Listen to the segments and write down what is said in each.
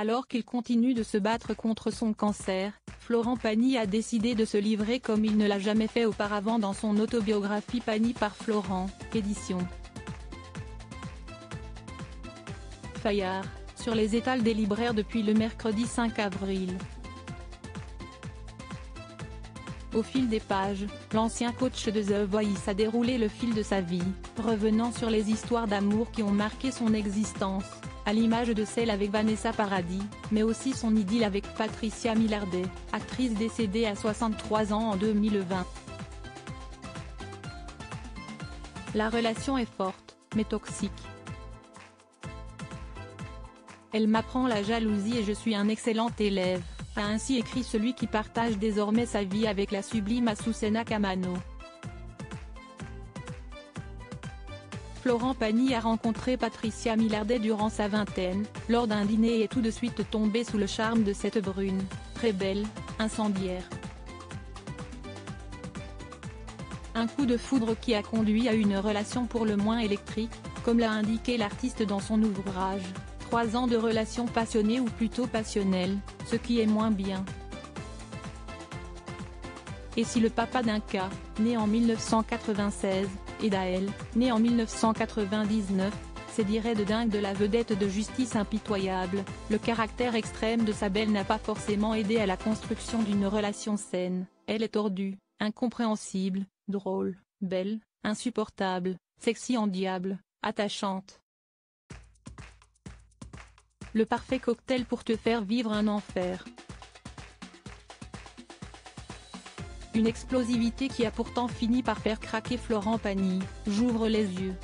Alors qu'il continue de se battre contre son cancer, Florent Pagny a décidé de se livrer comme il ne l'a jamais fait auparavant dans son autobiographie Pagny par Florent, édition. Fayard, sur les étals des libraires depuis le mercredi 5 avril. Au fil des pages, l'ancien coach de The Voice a déroulé le fil de sa vie, revenant sur les histoires d'amour qui ont marqué son existence, à l'image de celle avec Vanessa Paradis, mais aussi son idylle avec Patricia Millardet, actrice décédée à 63 ans en 2020. La relation est forte, mais toxique. Elle m'apprend la jalousie et je suis un excellent élève, a ainsi écrit celui qui partage désormais sa vie avec la sublime Azucena Camano. Florent Pagny a rencontré Patricia Millardet durant sa vingtaine, lors d'un dîner et est tout de suite tombé sous le charme de cette brune, très belle, incendiaire. Un coup de foudre qui a conduit à une relation pour le moins électrique, comme l'a indiqué l'artiste dans son ouvrage. Trois ans de relation passionnée ou plutôt passionnelle, ce qui est moins bien. Et si le papa d'un cas, né en 1996, et Daël, né en 1999, c'est dirait de dingue de la vedette de justice impitoyable, le caractère extrême de sa belle n'a pas forcément aidé à la construction d'une relation saine, elle est tordue, incompréhensible, drôle, belle, insupportable, sexy en diable, attachante, le parfait cocktail pour te faire vivre un enfer. Une explosivité qui a pourtant fini par faire craquer Florent Pagny, j'ouvre les yeux.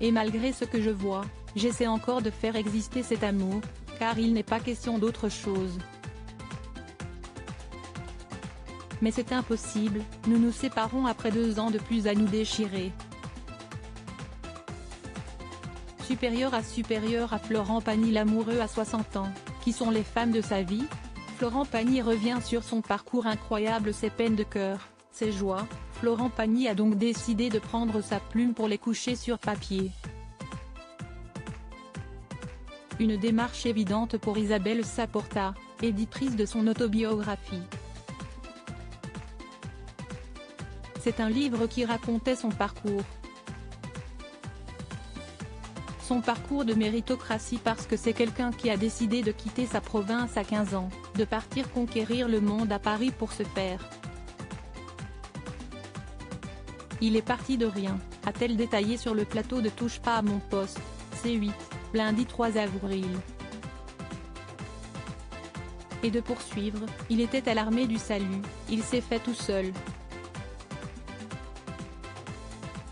Et malgré ce que je vois, j'essaie encore de faire exister cet amour, car il n'est pas question d'autre chose. Mais c'est impossible, nous nous séparons après deux ans de plus à nous déchirer, supérieur à supérieur à Florent Pagny l'amoureux à 60 ans, qui sont les femmes de sa vie Florent Pagny revient sur son parcours incroyable ses peines de cœur, ses joies, Florent Pagny a donc décidé de prendre sa plume pour les coucher sur papier. Une démarche évidente pour Isabelle Saporta, éditrice de son autobiographie. C'est un livre qui racontait son parcours, son parcours de méritocratie parce que c'est quelqu'un qui a décidé de quitter sa province à 15 ans, de partir conquérir le monde à Paris pour se faire. Il est parti de rien, a-t-elle détaillé sur le plateau de Touche pas à mon poste, C8, lundi 3 avril. Et de poursuivre, il était à l'armée du salut, il s'est fait tout seul.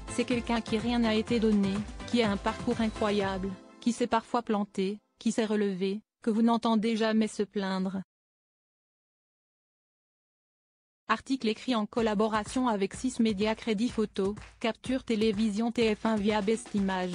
C'est quelqu'un qui rien n'a été donné, qui a un parcours incroyable, qui s'est parfois planté, qui s'est relevé, que vous n'entendez jamais se plaindre. Article écrit en collaboration avec 6 médias Crédit Photo, Capture Télévision TF1 via Best Image.